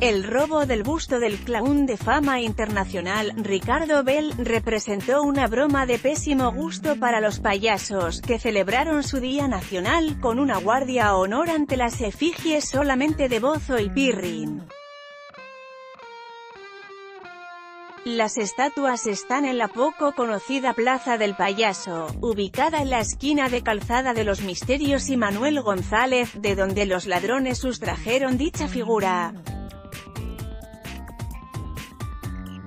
El robo del busto del clown de fama internacional, Ricardo Bell, representó una broma de pésimo gusto para los payasos, que celebraron su Día Nacional, con una guardia a honor ante las efigies solamente de Bozo y Pirrin. Las estatuas están en la poco conocida Plaza del Payaso, ubicada en la esquina de Calzada de los Misterios y Manuel González, de donde los ladrones sustrajeron dicha figura.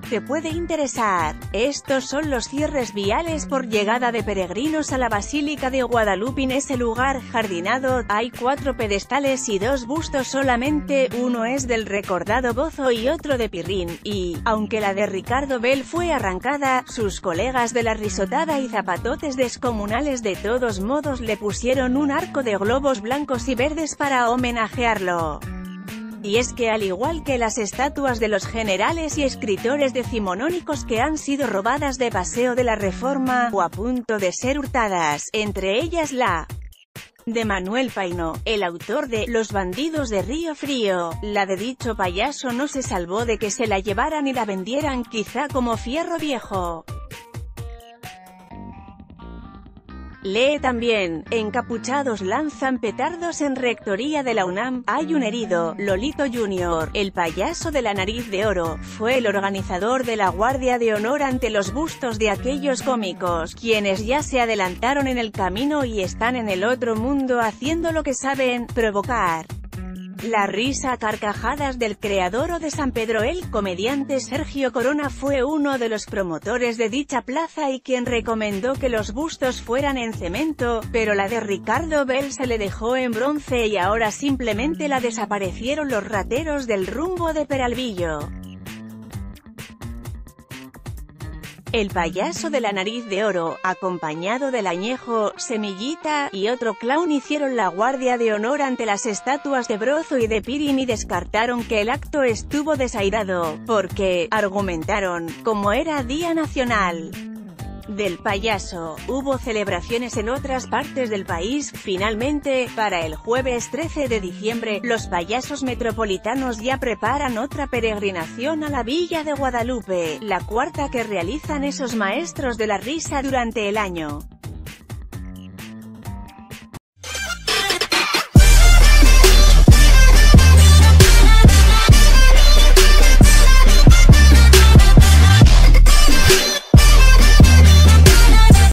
Te puede interesar. Estos son los cierres viales por llegada de peregrinos a la Basílica de Guadalupe en ese lugar jardinado, hay cuatro pedestales y dos bustos solamente, uno es del recordado Bozo y otro de Pirrín, y, aunque la de Ricardo Bell fue arrancada, sus colegas de la risotada y zapatotes descomunales de todos modos le pusieron un arco de globos blancos y verdes para homenajearlo. Y es que al igual que las estatuas de los generales y escritores decimonónicos que han sido robadas de paseo de la Reforma, o a punto de ser hurtadas, entre ellas la de Manuel Paino, el autor de Los bandidos de Río Frío, la de dicho payaso no se salvó de que se la llevaran y la vendieran quizá como fierro viejo. Lee también, encapuchados lanzan petardos en rectoría de la UNAM, hay un herido, Lolito Jr., el payaso de la nariz de oro, fue el organizador de la Guardia de Honor ante los bustos de aquellos cómicos, quienes ya se adelantaron en el camino y están en el otro mundo haciendo lo que saben, provocar. La risa a carcajadas del creador o de San Pedro el comediante Sergio Corona fue uno de los promotores de dicha plaza y quien recomendó que los bustos fueran en cemento, pero la de Ricardo Bell se le dejó en bronce y ahora simplemente la desaparecieron los rateros del rumbo de Peralvillo. El payaso de la nariz de oro, acompañado del añejo, Semillita, y otro clown hicieron la guardia de honor ante las estatuas de Brozo y de Pirin y descartaron que el acto estuvo desairado, porque, argumentaron, como era Día Nacional del payaso. Hubo celebraciones en otras partes del país. Finalmente, para el jueves 13 de diciembre, los payasos metropolitanos ya preparan otra peregrinación a la Villa de Guadalupe, la cuarta que realizan esos maestros de la risa durante el año.